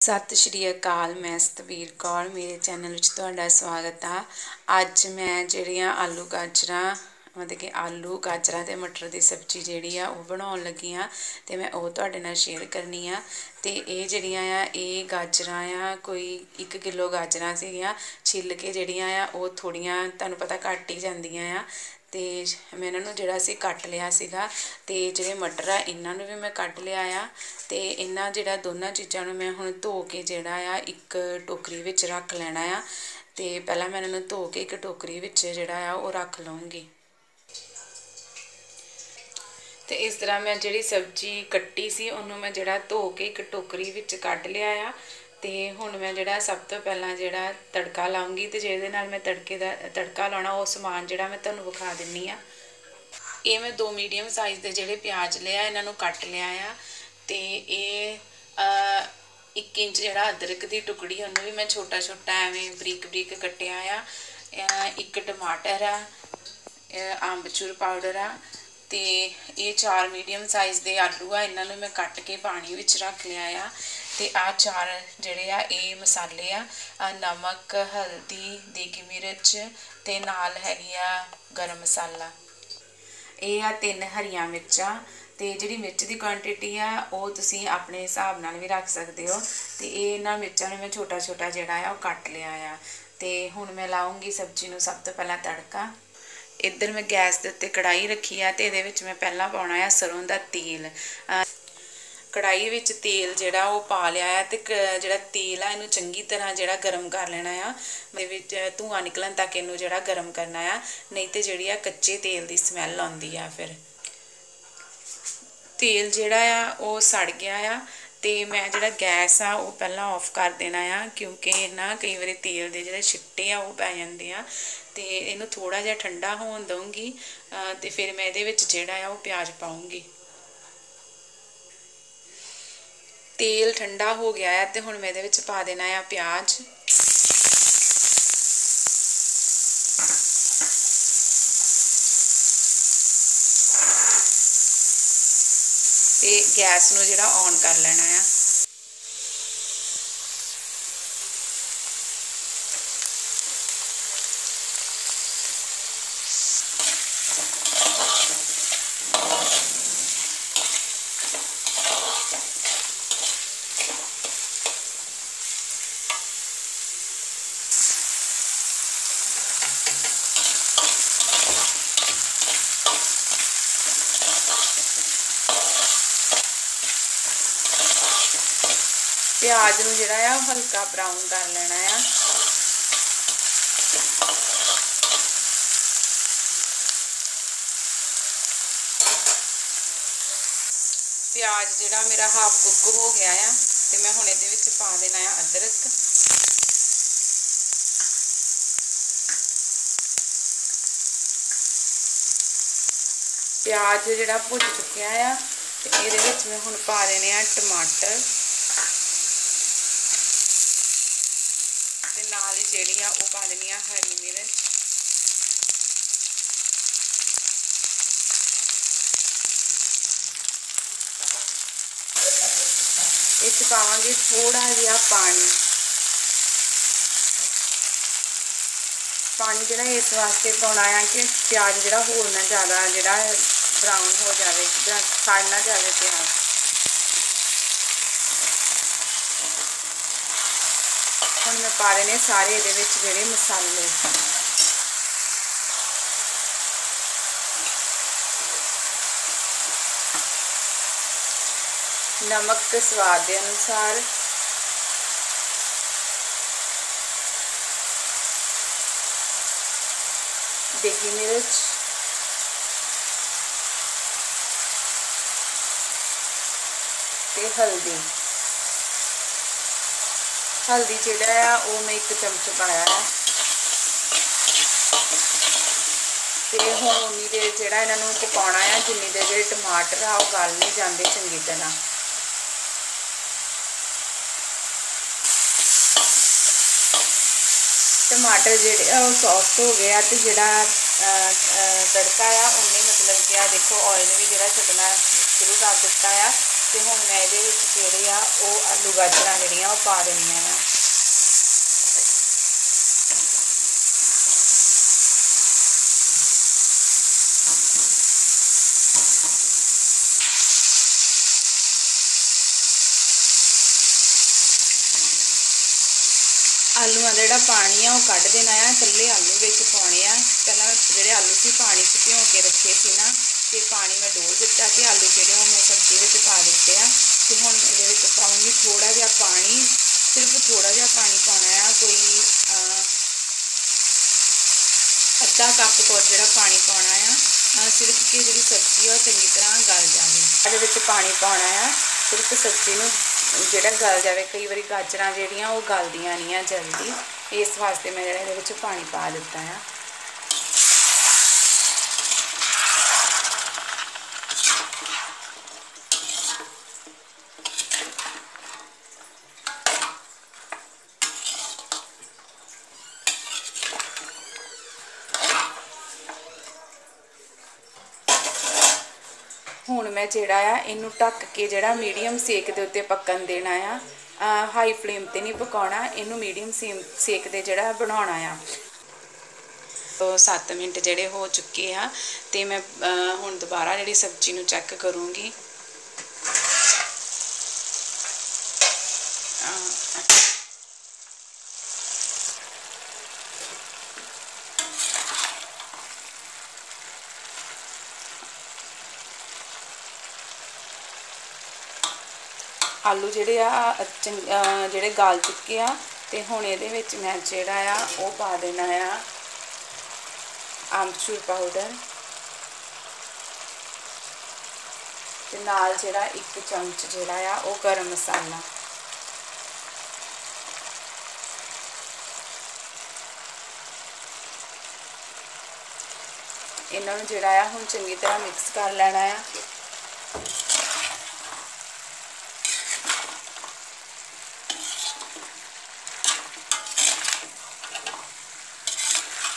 ਸਤਿ ਸ਼੍ਰੀ ਅਕਾਲ, ਮੈਂ ਸਤਵੀਰ ਕੌਰ, ਮੇਰੇ ਚੈਨਲ ਵਿੱਚ ਤੁਹਾਡਾ ਸਵਾਗਤ ਆ। ਅੱਜ ਮੈਂ ਜਿਹੜੀਆਂ ਆਲੂ ਗਾਜਰਾਂ, ਮਤਲਬ ਕਿ ਆਲੂ, ਗਾਜਰਾਂ ਤੇ ਮਟਰ ਦੀ ਸਬਜ਼ੀ ਜਿਹੜੀ ਆ, ਉਹ ਬਣਾਉਣ ਲੱਗੀ ਆ ਤੇ ਮੈਂ ਉਹ ਤੁਹਾਡੇ ਨਾਲ ਸ਼ੇਅਰ ਕਰਨੀ ਆ। ਤੇ ਇਹ ਜਿਹੜੀਆਂ ਆ, ਇਹ ਗਾਜਰਾਂ ਆ, ਕੋਈ 1 ਕਿਲੋ ਗਾਜਰਾਂ ਸੀਗੀਆਂ, ਛਿੱਲ ਕੇ ਜਿਹੜੀਆਂ ਆ, ਉਹ ਥੋੜੀਆਂ ਤੁਹਾਨੂੰ ਪਤਾ ਘੱਟ ਹੀ ਜਾਂਦੀਆਂ ਆ। ਅਤੇ ਮੈਂ ਇਹਨਾਂ ਨੂੰ ਜਿਹੜਾ ਸੀ ਕੱਟ ਲਿਆ ਸੀਗਾ ਅਤੇ ਜਿਹੜੇ ਮਟਰ ਆ, ਇਹਨਾਂ ਨੂੰ ਵੀ ਮੈਂ ਕੱਢ ਲਿਆ ਆ ਅਤੇ ਇਹਨਾਂ ਜਿਹੜਾ ਦੋਨਾਂ ਚੀਜ਼ਾਂ ਨੂੰ ਮੈਂ ਹੁਣ ਧੋ ਕੇ ਜਿਹੜਾ ਆ, ਇੱਕ ਟੋਕਰੀ ਵਿੱਚ ਰੱਖ ਲੈਣਾ ਆ ਅਤੇ ਪਹਿਲਾਂ ਮੈਂ ਇਹਨਾਂ ਨੂੰ ਧੋ ਕੇ ਇੱਕ ਟੋਕਰੀ ਵਿੱਚ ਜਿਹੜਾ ਆ, ਉਹ ਰੱਖ ਲਵਾਂਗੀ ਤੇ ਇਸ ਤਰ੍ਹਾਂ ਮੈਂ ਜਿਹੜੀ ਸਬਜ਼ੀ ਕੱਟੀ ਸੀ, ਉਹਨੂੰ ਮੈਂ ਜਿਹੜਾ ਧੋ ਕੇ ਇੱਕ ਟੋਕਰੀ ਵਿੱਚ ਕੱਢ ਲਿਆ ਆ ਅਤੇ ਹੁਣ ਮੈਂ ਜਿਹੜਾ ਸਭ ਤੋਂ ਪਹਿਲਾਂ ਜਿਹੜਾ ਤੜਕਾ ਲਾਉਂਗੀ ਅਤੇ ਜਿਹਦੇ ਨਾਲ ਮੈਂ ਤੜਕੇ ਦਾ, ਤੜਕਾ ਲਾਉਣਾ, ਉਹ ਸਮਾਨ ਜਿਹੜਾ ਮੈਂ ਤੁਹਾਨੂੰ ਵਿਖਾ ਦਿੰਨੀ ਆ। ਇਹ ਮੈਂ ਦੋ ਮੀਡੀਅਮ ਸਾਈਜ਼ ਦੇ ਜਿਹੜੇ ਪਿਆਜ਼ ਲਿਆ, ਇਹਨਾਂ ਨੂੰ ਕੱਟ ਲਿਆ ਆ। ਅਤੇ ਇਹ 1 ਇੰਚ ਜਿਹੜਾ ਅਦਰਕ ਦੀ ਟੁਕੜੀ ਉਹਨੂੰ ਵੀ ਮੈਂ ਛੋਟਾ ਛੋਟਾ ਐਵੇਂ ਬਰੀਕ ਬਰੀਕ ਕੱਟਿਆ ਆ। ਇੱਕ ਟਮਾਟਰ ਆ ਅੰਬਚੂਰ ਪਾਊਡਰ ਆ ਤੇ ਇਹ ਚਾਰ ਮੀਡੀਅਮ ਸਾਈਜ਼ ਦੇ ਆਲੂ ਆ, ਇਹਨਾਂ ਨੂੰ ਮੈਂ ਕੱਟ ਕੇ ਪਾਣੀ ਵਿੱਚ ਰੱਖ ਲਿਆ ਆ ਤੇ ਆ ਚਾਰ ਜਿਹੜੇ ਆ, ਇਹ ਮਸਾਲੇ ਆ ਨਮਕ, ਹਲਦੀ, ਦੇਗੀ ਮਿਰਚ ਤੇ ਨਾਲ ਹੈਗੀ ਆ ਗਰਮ ਮਸਾਲਾ। ਇਹ ਆ ਤਿੰਨ ਹਰੀਆਂ ਮਿਰਚਾਂ ਤੇ ਜਿਹੜੀ ਮਿਰਚ ਦੀ ਕੁਆਂਟੀਟੀ ਆ, ਉਹ ਤੁਸੀਂ ਆਪਣੇ ਹਿਸਾਬ ਨਾਲ ਵੀ ਰੱਖ ਸਕਦੇ ਹੋ ਤੇ ਇਹ ਇਹਨਾਂ ਮਿਰਚਾਂ ਨੂੰ ਮੈਂ ਛੋਟਾ ਛੋਟਾ ਜਿਹੜਾ ਆ, ਉਹ ਕੱਟ ਲਿਆ ਆ। ਤੇ ਹੁਣ ਮੈਂ ਲਾਉਂਗੀ ਸਬਜ਼ੀ ਨੂੰ ਸਭ ਤੋਂ ਪਹਿਲਾਂ ਤੜਕਾ। ਇੱਧਰ ਮੈਂ ਗੈਸ ਦੇ ਉੱਤੇ ਕੜਾਈ ਰੱਖੀ ਆ ਤੇ ਇਹਦੇ ਵਿੱਚ ਮੈਂ ਪਹਿਲਾਂ ਪਾਉਣਾ ਆ ਸਰੋਂ ਦਾ ਤੇਲ। ਕੜਾਈ ਵਿੱਚ ਤੇਲ ਜਿਹੜਾ ਉਹ ਪਾ ਲਿਆ ਆ ਤੇ ਜਿਹੜਾ ਤੇਲ ਆ ਇਹਨੂੰ ਚੰਗੀ ਤਰ੍ਹਾਂ ਜਿਹੜਾ ਗਰਮ ਕਰ ਲੈਣਾ ਆ। ਦੇ ਵਿੱਚ ਧੂਆਂ ਨਿਕਲਣ ਤੱਕ ਇਹਨੂੰ ਜਿਹੜਾ ਗਰਮ ਕਰਨਾ ਆ, ਨਹੀਂ ਤੇ ਜਿਹੜੀ ਆ ਕੱਚੇ ਤੇਲ ਦੀ ਸਮੈਲ ਆਉਂਦੀ ਆ ਫਿਰ। ਤੇਲ ਜਿਹੜਾ ਆ ਉਹ ਸੜ ਗਿਆ ਆ ਤੇ ਮੈਂ ਜਿਹੜਾ ਗੈਸ ਆ, ਉਹ ਪਹਿਲਾਂ ਆਫ ਕਰ ਦੇਣਾ ਆ, ਕਿਉਂਕਿ ਨਾ ਕਈ ਵਾਰੀ ਤੇਲ ਦੇ ਜਿਹੜੇ ਛਿੱਟੇ ਆ, ਉਹ ਪੈ ਜਾਂਦੇ ਆ। ਤੇ ਇਹਨੂੰ ਥੋੜਾ ਜਿਹਾ ਠੰਡਾ ਹੋਣ ਦਊਂਗੀ ਤੇ ਫਿਰ ਮੈਂ ਇਹਦੇ ਵਿੱਚ ਜਿਹੜਾ ਆ, ਉਹ ਪਿਆਜ਼ ਪਾਉਂਗੀ ਤੇਲ ਠੰਡਾ ਹੋ ਗਿਆ ਹੈ ਤੇ ਹੁਣ ਮੈਂ ਇਹਦੇ ਵਿੱਚ ਪਾ ਦੇਣਾ ਆ ਪਿਆਜ਼ ਤੇ ਗੈਸ ਨੂੰ ਜਿਹੜਾ ਔਨ ਕਰ ਲੈਣਾ ਆ। ਪਿਆਜ਼ ਨੂੰ ਜਿਹੜਾ ਆ ਹਲਕਾ ਬਰਾਊਨ ਕਰ ਲੈਣਾ ਆ। ਪਿਆਜ਼ ਜਿਹੜਾ ਮੇਰਾ ਹਾਫ ਕੁੱਕ ਹੋ ਗਿਆ ਆ ਤੇ ਮੈਂ ਹੁਣ ਇਹਦੇ ਵਿੱਚ ਪਾ ਦੇਣਾ ਆ ਅਦਰਕ। ਪਿਆਜ਼ ਜਿਹੜਾ ਭੁੱਜ ਚੁੱਕਿਆ ਆ ਤੇ ਇਹਦੇ ਵਿੱਚ ਮੈਂ ਹੁਣ ਪਾ ਦੇਣੇ ਆ ਟਮਾਟਰ। ਤੇ ਨਾਲ ਹੀ ਜਿਹੜੀ ਆ ਉਹ ਪਾ ਦੇਣੀ ਆ ਹਰੀ ਮਿਰਚ। ਇਸ ਪਾਵਾਂਗੇ ਥੋੜਾ ਜਿਹਾ ਪਾਣੀ। ਪਾਣੀ ਜਿਹੜਾ ਇਸ ਵਾਸਤੇ ਪਾਉਣਾ ਆ ਕਿ ਪਿਆਜ਼ ਜਿਹੜਾ ਹੋਰ ਨਾ ਜ਼ਿਆਦਾ ਜਿਹੜਾ ਬਰਾਊਨ ਹੋ ਜਾਵੇ ਜਾਂ ਸੜ ਨਾ ਜਾਵੇ ਪਿਆਜ਼। ਹੁਣ ਮੈਂ ਪਾ ਨੇ ਸਾਰੇ ਇਹਦੇ ਵਿੱਚ ਜਿਹੜੇ ਮਸਾਲੇ। ਨਮਕ ਸਵਾਦ ਦੇ ਅਨੁਸਾਰ। ਦੇਗੀ ਮਿਰਚ। ਤੇ ਹਲਦੀ। ਹਲਦੀ ਜਿਹੜਾ ਆ, ਉਹ ਮੈਂ ਇੱਕ ਚਮਚ ਪਾਇਆ ਹੈ ਤੇ ਹੁਣ ਉਨੀ ਦੇ ਜਿਹੜਾ ਇਹਨਾਂ ਨੂੰ ਪਕਾਉਣਾ ਆ, ਜਿੰਨੀ ਦੇ ਜਿਹੜੇ ਟਮਾਟਰ ਆ, ਉਹ ਗਲ ਨਹੀਂ ਜਾਂਦੇ ਚੰਗੀ ਤਰ੍ਹਾਂ। ਟਮਾਟਰ ਜਿਹੜੇ ਉਹ ਸੌਫਟ ਹੋ ਗਏ ਆ ਤੇ ਜਿਹੜਾ ਤੜਕਾ ਆ, ਉਹਨੇ ਮਤਲਬ ਕਿ ਆ ਦੇਖੋ ਆਇਲ ਵੀ ਜਿਹੜਾ ਛੱਡਣਾ ਸ਼ੁਰੂ ਕਰ ਦਿੱਤਾ ਆ। ਤੇ ਹੁਣ ਮੈਂ ਇਹਦੇ ਵਿੱਚ ਜਿਹੜੇ ਆ, ਉਹ ਆਲੂ ਗਾਜਰਾਂ ਜਿਹੜੀਆਂ, ਉਹ ਪਾ ਦੇਣੀਆਂ ਆ। ਆਲੂਆਂ ਦਾ ਜਿਹੜਾ ਪਾਣੀ ਆ ਉਹ ਕੱਢ ਦੇਣਾ ਆ, ਇਕੱਲੇ ਆਲੂ ਵਿੱਚ ਪਾਉਣੇ ਆ। ਪਹਿਲਾਂ ਜਿਹੜੇ ਆਲੂ ਸੀ ਪਾਣੀ 'ਚ ਭਿਓ ਕੇ ਰੱਖੇ ਸੀ ਨਾ, ਤੇ ਪਾਣੀ ਮੈਂ ਡੋਲ ਦਿੱਤਾ ਤੇ ਆਲੂ ਜਿਹੜੇ ਉਹ ਮੈਂ ਸਬਜ਼ੀ ਵਿੱਚ ਪਾ ਦਿੱਤੇ ਆ। ਤੇ ਹੁਣ ਇਹਦੇ ਵਿੱਚ ਪਾਉਂਗੀ ਥੋੜਾ ਜਿਹਾ ਪਾਣੀ, ਸਿਰਫ ਥੋੜਾ ਜਿਹਾ ਪਾਣੀ ਪਾਉਣਾ ਆ, ਕੋਈ ਅੱਧਾ ਕੱਪ ਕੋਲ ਜਿਹੜਾ ਪਾਣੀ ਪਾਉਣਾ ਆ। ਸਿਰਫ ਕਿ ਜਿਹੜੀ ਸਬਜ਼ੀ ਆ ਉਹ ਚੰਗੀ ਤਰ੍ਹਾਂ ਗਲ ਜਾਵੇ। ਇਹਦੇ ਵਿੱਚ ਪਾਣੀ ਪਾਉਣਾ ਆ, ਸਿਰਫ ਸਬਜ਼ੀ ਨੂੰ ਜਿਹੜਾ ਗਲ ਜਾਵੇ, ਕਈ ਵਾਰੀ ਗਾਜਰਾਂ ਜਿਹੜੀਆਂ ਉਹ ਗਲਦੀਆਂ ਨਹੀਂ ਆ ਜਲਦੀ। ਇਸ ਵਾਸਤੇ ਮੈਂ ਜਿਹੜਾ ਇਹਦੇ ਵਿੱਚ ਪਾਣੀ ਪਾ ਦਿੱਤਾ ਆ। ਹੁਣ ਮੈਂ ਜਿਹੜਾ ਆ, ਇਹਨੂੰ ਢੱਕ ਕੇ ਜਿਹੜਾ ਮੀਡੀਅਮ ਸੇਕ ਦੇ ਉੱਤੇ ਪੱਕਣ ਦੇਣਾ ਆ। ਹਾਈ ਫਲੇਮ ਤੇ ਨਹੀਂ ਪਕਾਉਣਾ, ਇਹਨੂੰ ਮੀਡੀਅਮ ਸੇਕ ਦੇ ਜਿਹੜਾ ਬਣਾਉਣਾ ਆ। ਤੋਂ 7 ਮਿੰਟ ਜਿਹੜੇ ਹੋ ਚੁੱਕੇ ਆ, ਤੇ ਮੈਂ ਹੁਣ ਦੁਬਾਰਾ ਜਿਹੜੀ ਸਬਜ਼ੀ ਨੂੰ ਚੈੱਕ ਕਰੂੰਗੀ। ਆਲੂ ਜਿਹੜੇ ਆ ਜਿਹੜੇ ਗਾਲ ਚੁੱਕੇ ਆ ਤੇ ਹੁਣ ਇਹਦੇ ਵਿੱਚ ਮੈਂ ਜਿਹੜਾ ਆ, ਉਹ ਪਾ ਦੇਣਾ ਆ ਆਮਚੂਰ ਪਾਊਡਰ ਤੇ ਨਾਲ ਜਿਹੜਾ ਇੱਕ ਚਮਚ ਜਿਹੜਾ ਆ, ਉਹ ਗਰਮ ਮਸਾਲਾ। ਇਹਨਾਂ ਨੂੰ ਜਿਹੜਾ ਆ, ਹੁਣ ਚੰਗੀ ਤਰ੍ਹਾਂ ਮਿਕਸ ਕਰ ਲੈਣਾ ਆ।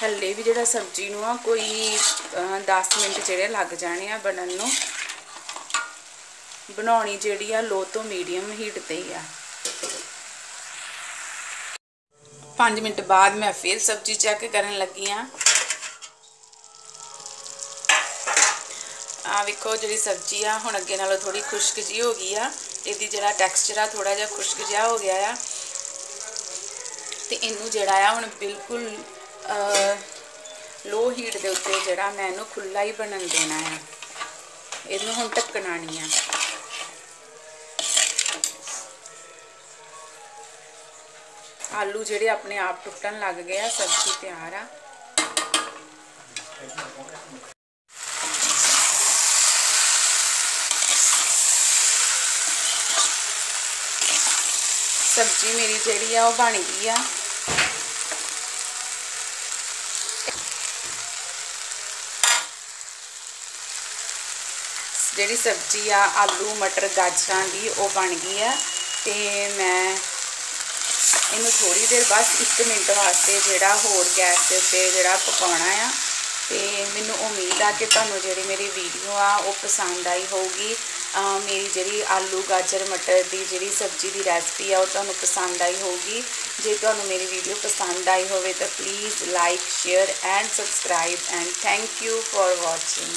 ਹੱਲੇ ਵੀ ਜਿਹੜਾ ਸਬਜ਼ੀ ਨੂੰ ਆ, ਕੋਈ 10 ਮਿੰਟ ਜਿਹੜੇ ਲੱਗ ਜਾਣੇ ਆ ਬਣਨ ਨੂੰ। ਬਣਾਉਣੀ ਜਿਹੜੀ ਆ ਲੋ ਤੋਂ ਮੀਡੀਅਮ ਹੀਟ ਤੇ ਹੀ ਆ। 5 ਮਿੰਟ ਬਾਅਦ ਮੈਂ ਫਿਰ ਸਬਜ਼ੀ ਚੈੱਕ ਕਰਨ ਲੱਗੀ ਆ। ਆ ਵੇਖੋ ਜਿਹੜੀ ਸਬਜ਼ੀ ਆ, ਹੁਣ ਅੱਗੇ ਨਾਲੋਂ ਥੋੜੀ ਖੁਸ਼ਕ ਜੀ ਹੋ ਗਈ ਆ। ਇਹਦੀ ਜਿਹੜਾ ਟੈਕਸਚਰ ਆ ਥੋੜਾ ਜਿਹਾ ਖੁਸ਼ਕ ਜਿਹਾ ਹੋ ਗਿਆ ਆ। ਤੇ ਇਹਨੂੰ ਜਿਹੜਾ ਆ, ਹੁਣ ਬਿਲਕੁਲ ਲੋ ਹੀਟ ਦੇ ਉੱਤੇ ਜਿਹੜਾ ਮੈਂ ਇਹਨੂੰ ਖੁੱਲਾ ਹੀ ਬਣਨ ਦੇਣਾ ਹੈ ਇਹਨੂੰ ਹੁਣ ਢੱਕਣਾ ਨਹੀਂ ਆ। ਆਲੂ ਜਿਹੜੇ ਆਪਣੇ ਆਪ ਟੁੱਟਣ ਲੱਗ ਗਏ ਆ, ਸਬਜ਼ੀ ਤਿਆਰ ਆ। ਸਬਜ਼ੀ ਮੇਰੀ ਜਿਹੜੀ ਆ, ਉਹ ਬਣ ਗਈ ਆ। ਜਿਹੜੀ ਸਬਜ਼ੀ ਆ, ਆਲੂ, ਮਟਰ, ਗਾਜਰਾਂ ਦੀ, ਉਹ ਬਣ ਗਈ ਆ। ਤੇ ਮੈਂ ਇਹਨੂੰ ਥੋੜੀ ਦੇਰ ਬਸ 1 ਮਿੰਟ ਵਾਸਤੇ ਜਿਹੜਾ ਹੋਰ ਗੈਸ ਦੇ ਉੱਤੇ ਜਿਹੜਾ ਪਕਾਉਣਾ ਆ। ਤੇ ਮੈਨੂੰ ਉਮੀਦ ਆ ਕਿ ਤੁਹਾਨੂੰ ਜਿਹੜੀ ਮੇਰੀ ਵੀਡੀਓ ਆ, ਉਹ ਪਸੰਦ ਆਈ ਹੋਊਗੀ। ਮੇਰੀ ਜਿਹੜੀ ਆਲੂ, ਗਾਜਰ, ਮਟਰ ਦੀ ਜਿਹੜੀ ਸਬਜ਼ੀ ਦੀ ਰੈਸਪੀ ਆ, ਉਹ ਤੁਹਾਨੂੰ ਪਸੰਦ ਆਈ ਹੋਊਗੀ। ਜੇ ਤੁਹਾਨੂੰ ਮੇਰੀ ਵੀਡੀਓ ਪਸੰਦ ਆਈ ਹੋਵੇ ਤਾਂ please like share and subscribe and thank you for watching